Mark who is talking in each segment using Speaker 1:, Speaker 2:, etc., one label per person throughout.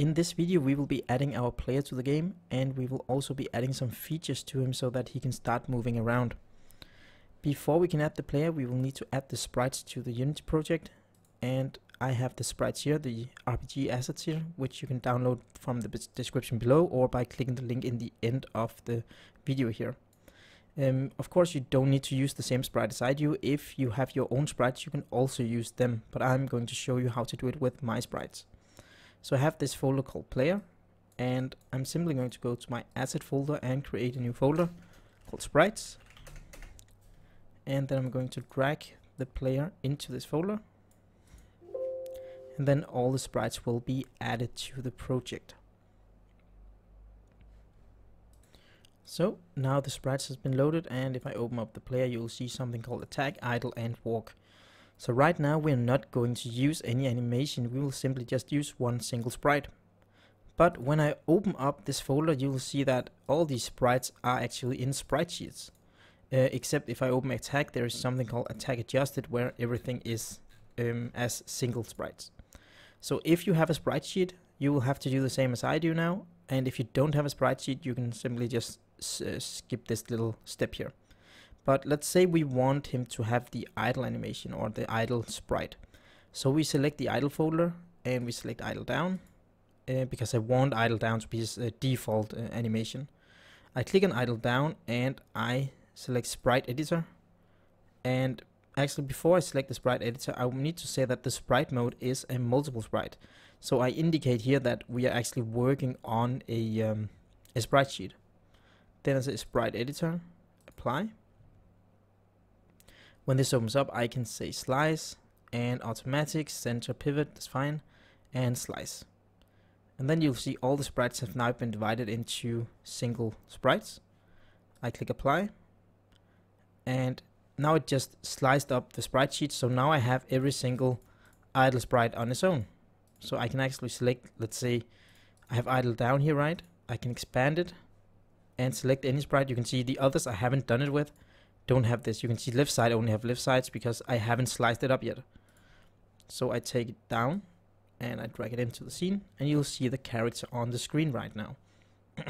Speaker 1: In this video we will be adding our player to the game and we will also be adding some features to him so that he can start moving around. Before we can add the player we will need to add the sprites to the Unity project and I have the sprites here, the RPG assets here, which you can download from the description below or by clicking the link in the end of the video here. Um, of course you don't need to use the same sprite as I do, if you have your own sprites you can also use them, but I'm going to show you how to do it with my sprites. So I have this folder called player and I'm simply going to go to my asset folder and create a new folder called sprites and then I'm going to drag the player into this folder and then all the sprites will be added to the project. So now the sprites has been loaded and if I open up the player you'll see something called attack, idle and walk. So right now we're not going to use any animation, we will simply just use one single sprite. But when I open up this folder you will see that all these sprites are actually in sprite sheets. Uh, except if I open attack there is something called attack adjusted where everything is um, as single sprites. So if you have a sprite sheet you will have to do the same as I do now and if you don't have a sprite sheet you can simply just uh, skip this little step here. But let's say we want him to have the idle animation or the idle sprite. So we select the idle folder and we select idle down uh, because I want idle down to be a uh, default uh, animation. I click on idle down and I select sprite editor and actually before I select the sprite editor I need to say that the sprite mode is a multiple sprite. So I indicate here that we are actually working on a, um, a sprite sheet. Then I say sprite editor, apply when this opens up, I can say slice and automatic, center pivot, that's fine, and slice. And then you'll see all the sprites have now been divided into single sprites. I click apply, and now it just sliced up the sprite sheet, so now I have every single idle sprite on its own. So I can actually select, let's say, I have idle down here, right? I can expand it and select any sprite. You can see the others I haven't done it with don't have this. You can see left side I only have left sides because I haven't sliced it up yet. So I take it down and I drag it into the scene and you'll see the character on the screen right now.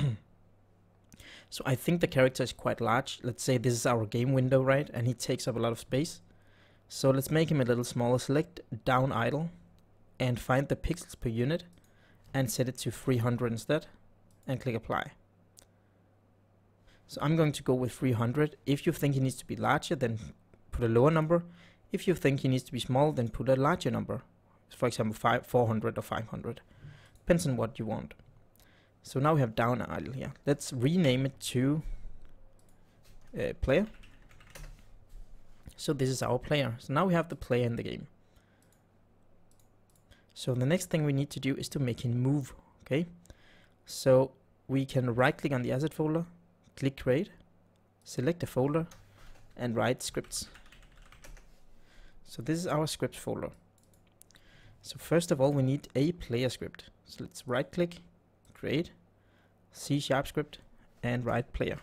Speaker 1: so I think the character is quite large. Let's say this is our game window, right? And he takes up a lot of space. So let's make him a little smaller. Select down idle and find the pixels per unit and set it to 300 instead and click apply. So I'm going to go with 300. If you think he needs to be larger, then put a lower number. If you think he needs to be small, then put a larger number. For example, five, 400 or 500. Depends on what you want. So now we have down idle here. Let's rename it to uh, player. So this is our player. So now we have the player in the game. So the next thing we need to do is to make him move. Okay. So we can right click on the asset folder, click create, select a folder and write scripts. So this is our scripts folder. So first of all we need a player script. So let's right click, create, C sharp script and write player.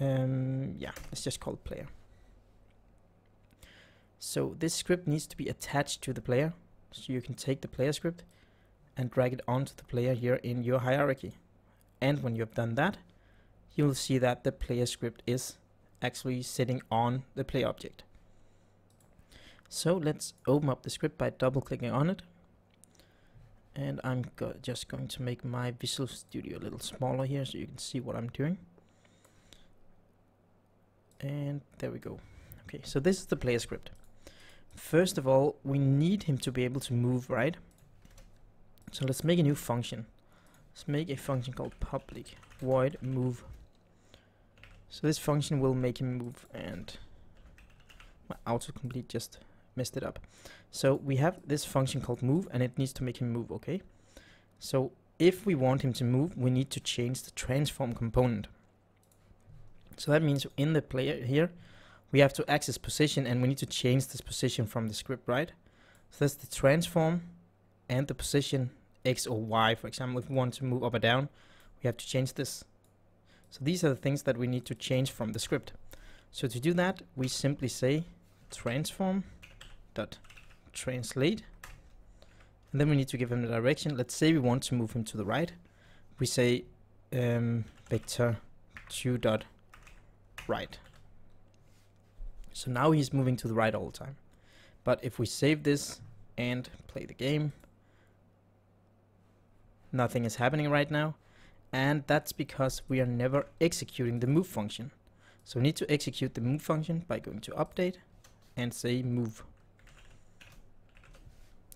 Speaker 1: Um, yeah, let's just call it player. So this script needs to be attached to the player. So you can take the player script and drag it onto the player here in your hierarchy. And when you have done that, you will see that the player script is actually sitting on the play object. So let's open up the script by double clicking on it. And I'm go just going to make my Visual Studio a little smaller here so you can see what I'm doing. And there we go. Okay, so this is the player script. First of all, we need him to be able to move, right? So let's make a new function. Let's make a function called public void move. So this function will make him move and my autocomplete just messed it up. So we have this function called move and it needs to make him move, okay? So if we want him to move, we need to change the transform component. So that means in the player here, we have to access position and we need to change this position from the script, right? So that's the transform and the position X or Y, for example, if we want to move up or down, we have to change this. So these are the things that we need to change from the script. So to do that, we simply say transform dot translate And then we need to give him the direction. Let's say we want to move him to the right. We say um, vector 2 dot right. So now he's moving to the right all the time. But if we save this and play the game, nothing is happening right now. And that's because we are never executing the move function. So we need to execute the move function by going to update and say move.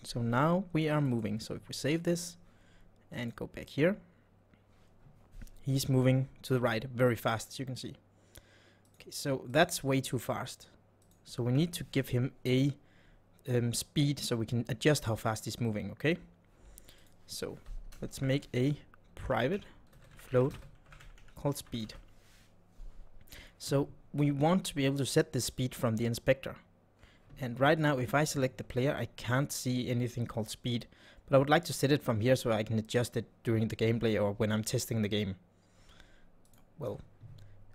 Speaker 1: So now we are moving. So if we save this and go back here, he's moving to the right very fast as you can see. Okay, so that's way too fast. So we need to give him a um, speed so we can adjust how fast he's moving, okay? So let's make a private float called speed. So we want to be able to set the speed from the inspector. And right now, if I select the player, I can't see anything called speed. But I would like to set it from here so I can adjust it during the gameplay or when I'm testing the game. Well,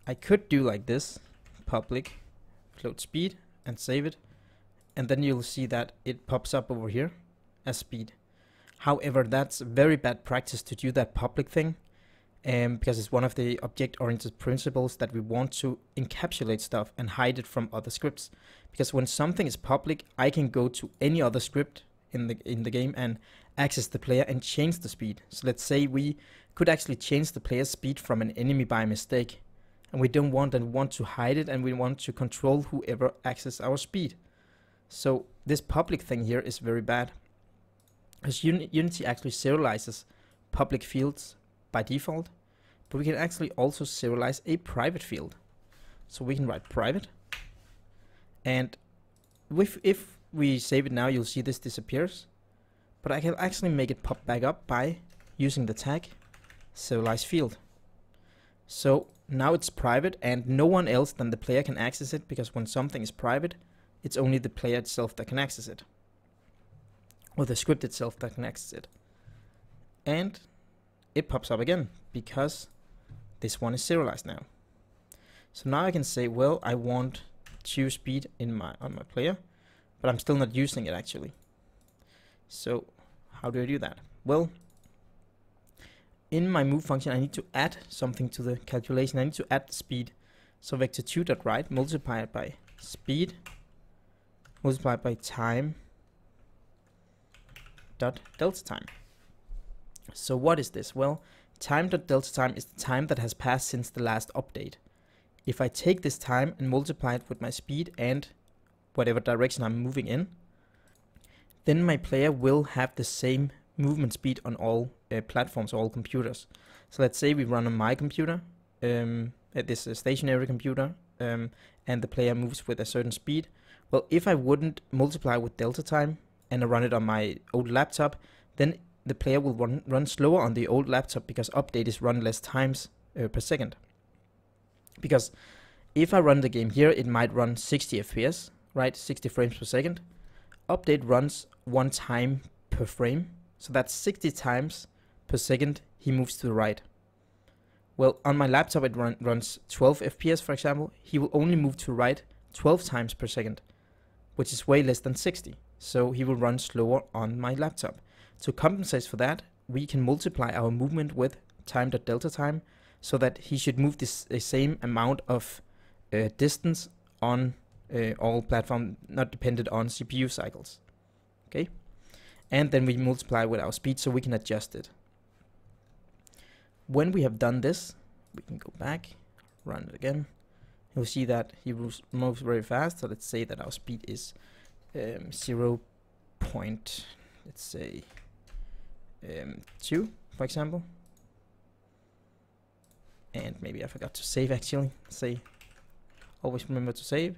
Speaker 1: I could do like this, public float speed and save it. And then you'll see that it pops up over here as speed. However, that's very bad practice to do that public thing um, because it's one of the object-oriented principles that we want to encapsulate stuff and hide it from other scripts. Because when something is public, I can go to any other script in the in the game and access the player and change the speed. So let's say we could actually change the player's speed from an enemy by mistake, and we don't want and want to hide it, and we want to control whoever accesses our speed. So this public thing here is very bad, because Unity actually serializes public fields by default, but we can actually also serialize a private field. So we can write private, and if, if we save it now, you'll see this disappears, but I can actually make it pop back up by using the tag serialize field. So now it's private and no one else than the player can access it because when something is private, it's only the player itself that can access it. Or the script itself that access it. And it pops up again because this one is serialized now. So now I can say, well, I want choose speed in my on my player, but I'm still not using it actually. So how do I do that? Well, in my move function, I need to add something to the calculation. I need to add the speed. So vector 2 dot right multiplied by speed multiplied by time dot delta time. So what is this? Well, time dot delta time is the time that has passed since the last update. If I take this time and multiply it with my speed and whatever direction I'm moving in, then my player will have the same movement speed on all uh, platforms, all computers. So let's say we run on my computer, um, at this uh, stationary computer, um, and the player moves with a certain speed. Well, if I wouldn't multiply with delta time and I run it on my old laptop, then the player will run, run slower on the old laptop because update is run less times uh, per second. Because if I run the game here, it might run 60 FPS, right? 60 frames per second. Update runs one time per frame, so that's 60 times per second he moves to the right. Well, on my laptop it run, runs 12 FPS, for example. He will only move to right 12 times per second, which is way less than 60. So he will run slower on my laptop. To compensate for that, we can multiply our movement with time.delta time so that he should move this the same amount of uh, distance on uh, all platform, not dependent on CPU cycles. Okay, and then we multiply with our speed so we can adjust it. When we have done this, we can go back, run it again. You'll see that he moves very fast. So let's say that our speed is um, 0. Point, let's say um, 2, for example. And maybe I forgot to save actually. Say, always remember to save.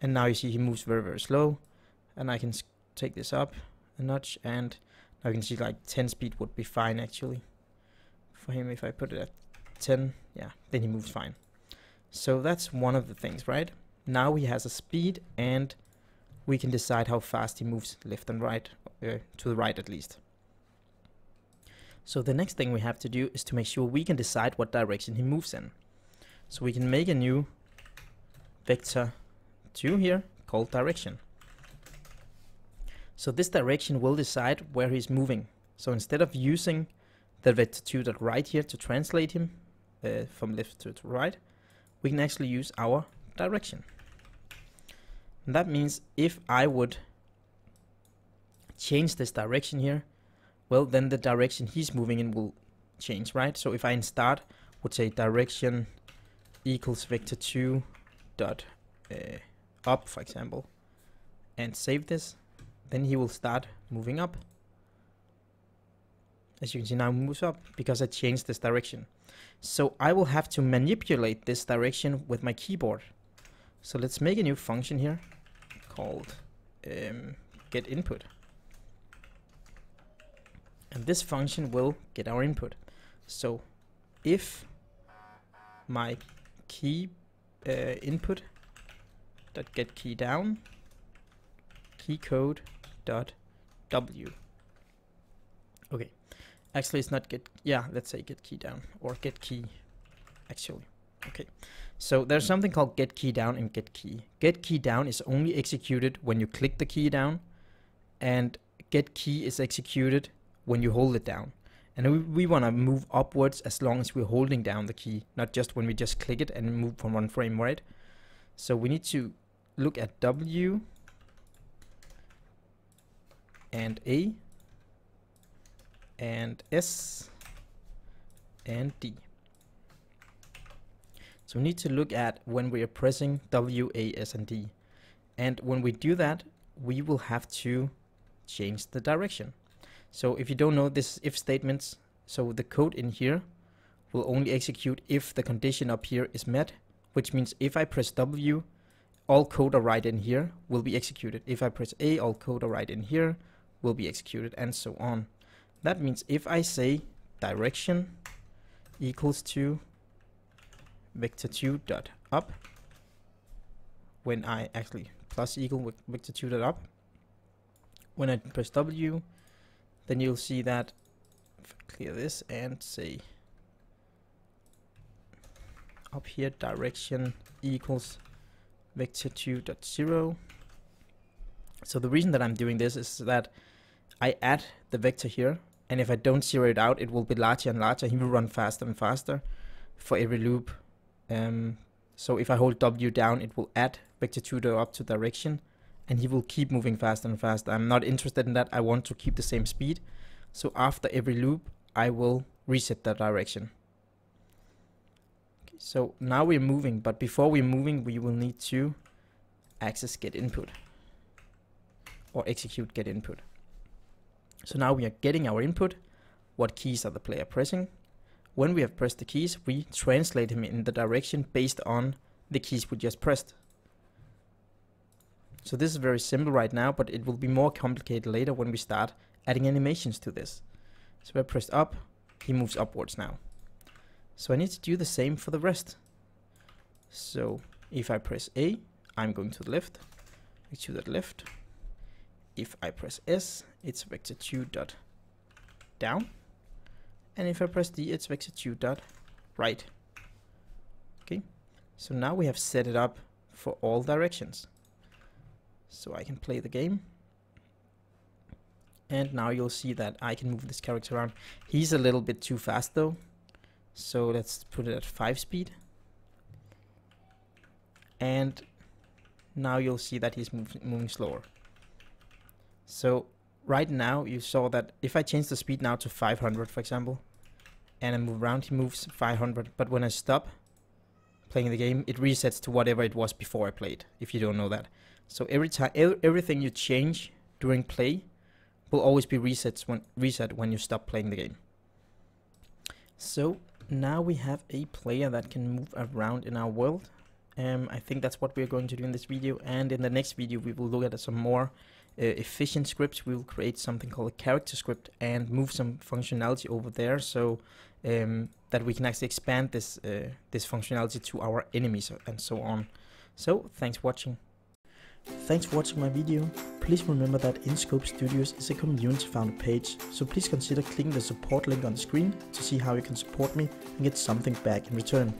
Speaker 1: And now you see he moves very, very slow. And I can take this up a notch and now you can see like 10 speed would be fine actually. For him if I put it at 10, yeah, then he moves fine. So that's one of the things, right? Now he has a speed and we can decide how fast he moves left and right, uh, to the right at least. So the next thing we have to do is to make sure we can decide what direction he moves in. So we can make a new vector 2 here called direction. So this direction will decide where he's moving. So instead of using the vector 2 dot right here to translate him uh, from left to, to right, we can actually use our direction. That means if I would change this direction here, well then the direction he's moving in will change, right? So if I in start would say direction equals vector 2 dot uh, up, for example, and save this, then he will start moving up. As you can see now moves up because I changed this direction. So I will have to manipulate this direction with my keyboard. So let's make a new function here called um, get input. And this function will get our input. So if my key uh, input dot get key down key code dot w okay actually it's not get yeah let's say get key down or get key actually okay so there's something called get key down and get key get key down is only executed when you click the key down and get key is executed when you hold it down and we, we want to move upwards as long as we're holding down the key, not just when we just click it and move from one frame, right? So we need to look at W and A and S and D. So we need to look at when we are pressing W, A, S, and D. And when we do that, we will have to change the direction. So if you don't know this if statements, so the code in here will only execute if the condition up here is met, which means if I press W, all code I write in here will be executed. If I press A, all code I write in here will be executed and so on. That means if I say direction equals to vector 2 dot up, when I actually plus equal vector 2 dot up, when I press W, then you'll see that clear this and say up here direction equals vector 2 dot 0 so the reason that I'm doing this is that I add the vector here and if I don't zero it out it will be larger and larger he will run faster and faster for every loop um, so if I hold W down it will add vector 2 dot up to direction and he will keep moving faster and faster. I'm not interested in that. I want to keep the same speed. So after every loop, I will reset the direction. Okay, so now we're moving, but before we're moving, we will need to access get input or execute get input. So now we are getting our input. What keys are the player pressing? When we have pressed the keys, we translate him in the direction based on the keys we just pressed. So this is very simple right now, but it will be more complicated later when we start adding animations to this. So I press up, he moves upwards now. So I need to do the same for the rest. So if I press A, I'm going to the left, to the left. If I press S, it's vector 2 dot down. And if I press D, it's 2 dot right. Okay, so now we have set it up for all directions so I can play the game. And now you'll see that I can move this character around. He's a little bit too fast though. So let's put it at 5 speed. And now you'll see that he's moving slower. So right now you saw that if I change the speed now to 500 for example, and I move around, he moves 500. But when I stop playing the game, it resets to whatever it was before I played, if you don't know that. So every time, everything you change during play will always be resets when reset when you stop playing the game. So now we have a player that can move around in our world. Um, I think that's what we're going to do in this video. And in the next video, we will look at some more efficient scripts. We will create something called a character script and move some functionality over there so um, that we can actually expand this uh, this functionality to our enemies and so on. So thanks for watching. Thanks for watching my video. Please remember that InScope Studios is a community founder page, so please consider clicking the support link on the screen to see how you can support me and get something back in return.